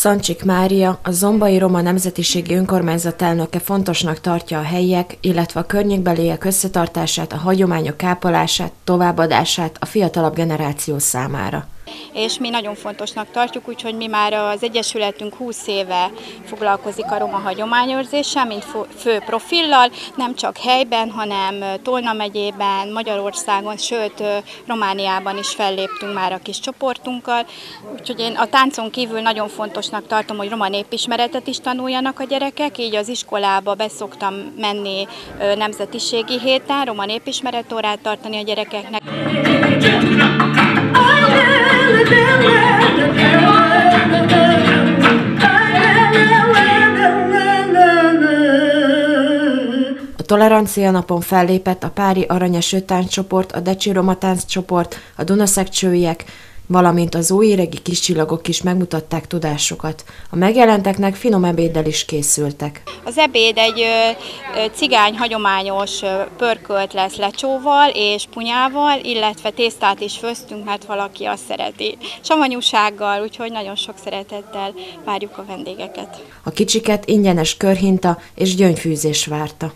Szancsik Mária, a Zombai Roma Nemzetiségi Önkormányzat elnöke fontosnak tartja a helyiek, illetve a környékbeliek összetartását, a hagyományok ápolását, továbbadását a fiatalabb generáció számára és mi nagyon fontosnak tartjuk, úgyhogy mi már az Egyesületünk 20 éve foglalkozik a roma hagyományőrzéssel, mint fő profillal, nem csak helyben, hanem Tolna megyében, Magyarországon, sőt Romániában is felléptünk már a kis csoportunkkal, úgyhogy én a táncon kívül nagyon fontosnak tartom, hogy roma népismeretet is tanuljanak a gyerekek, így az iskolába beszoktam menni nemzetiségi héten, roma népismeretórát tartani a gyerekeknek. Tolerancia napon fellépett a Pári Aranyeső tánccsoport, a Decsi Roma tánccsoport, a Dunaszekcsőiek, valamint az újéregi kis csillagok is megmutatták tudásukat. A megjelenteknek finom ebéddel is készültek. Az ebéd egy cigány hagyományos pörkölt lesz lecsóval és punyával, illetve tésztát is főztünk, mert valaki azt szereti. Savanyúsággal, úgyhogy nagyon sok szeretettel várjuk a vendégeket. A kicsiket ingyenes körhinta és gyöngyfűzés várta.